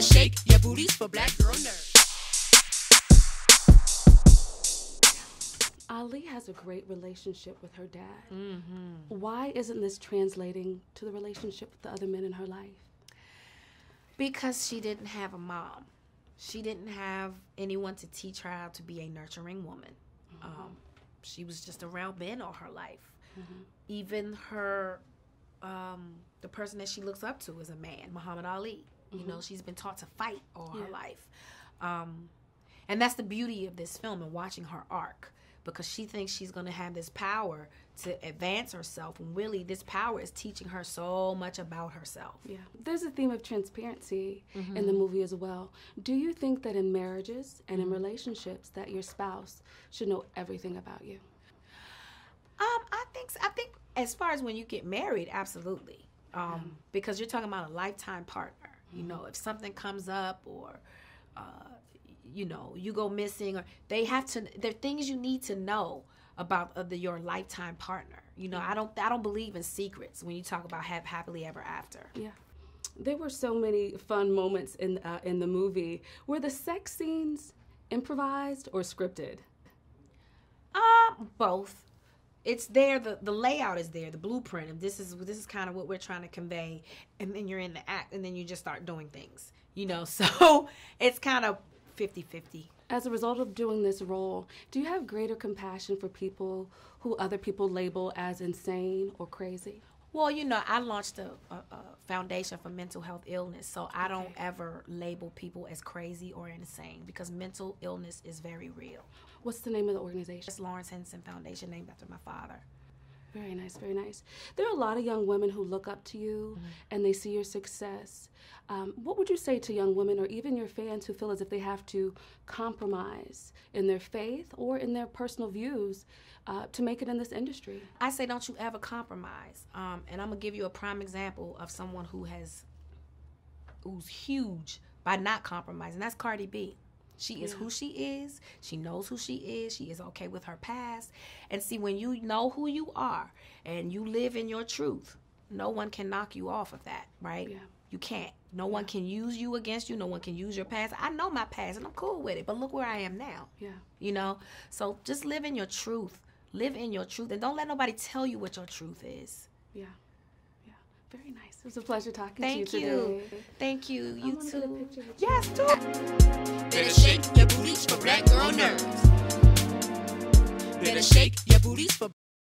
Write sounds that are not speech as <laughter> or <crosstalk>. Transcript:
Better shake your booties for black girl nerds. Ali has a great relationship with her dad. Mm-hmm. Why isn't this translating to the relationship with the other men in her life? Because she didn't have a mom. She didn't have anyone to teach her how to be a nurturing woman. Um, she was just around men all her life. Even her, um, the person that she looks up to is a man, Muhammad Ali. You know, she's been taught to fight all her life. Um, and that's the beauty of this film and watching her arc because she thinks she's going to have this power to advance herself. And really, this power is teaching her so much about herself. Yeah. There's a theme of transparency in Mm-hmm. the movie as well. Do you think that in marriages and in relationships that your spouse should know everything about you? Um, I think I think as far as when you get married, absolutely. Um, because you're talking about a lifetime partner. You know, if something comes up or uh, you know, you go missing or they have to there are things you need to know about uh, the, your lifetime partner. You know, I don't I don't believe in secrets when you talk about have happily ever after. Yeah. There were so many fun moments in uh, in the movie. Were the sex scenes improvised or scripted? Uh, both. It's there. The, the layout is there. The blueprint of this is this is kind of what we're trying to convey, and then you're in the act, and then you just start doing things. You know, <laughs> so it's kind of 50-50. As a result of doing this role, do you have greater compassion for people who other people label as insane or crazy? Well, you know, I launched a, a, a foundation for mental health illness, so I don't ever label people as crazy or insane because mental illness is very real. What's the name of the organization? It's Lawrence Henson Foundation, named after my father. Very nice, very nice. There are a lot of young women who look up to you and they see your success. Um, what would you say to young women or even your fans who feel as if they have to compromise in their faith or in their personal views uh, to make it in this industry? I say, don't you ever compromise. Um, and I'm gonna give you a prime example of someone who has, who's huge by not compromising. That's Cardi B. She is who she is. She knows who she is. She is okay with her past. And see, when you know who you are and you live in your truth, no one can knock you off of that, right? Yeah. You can't. No one can use you against you. No one can use your past. I know my past and I'm cool with it. But look where I am now Yeah. you know so just live in your truth live in your truth and don't let nobody tell you what your truth is Yeah. Yeah. Very nice. It was a pleasure talking thank to you you today. thank you I you wanna get a too picture with you. yes too Better shake your booties for black girl nerds. Better shake your booties for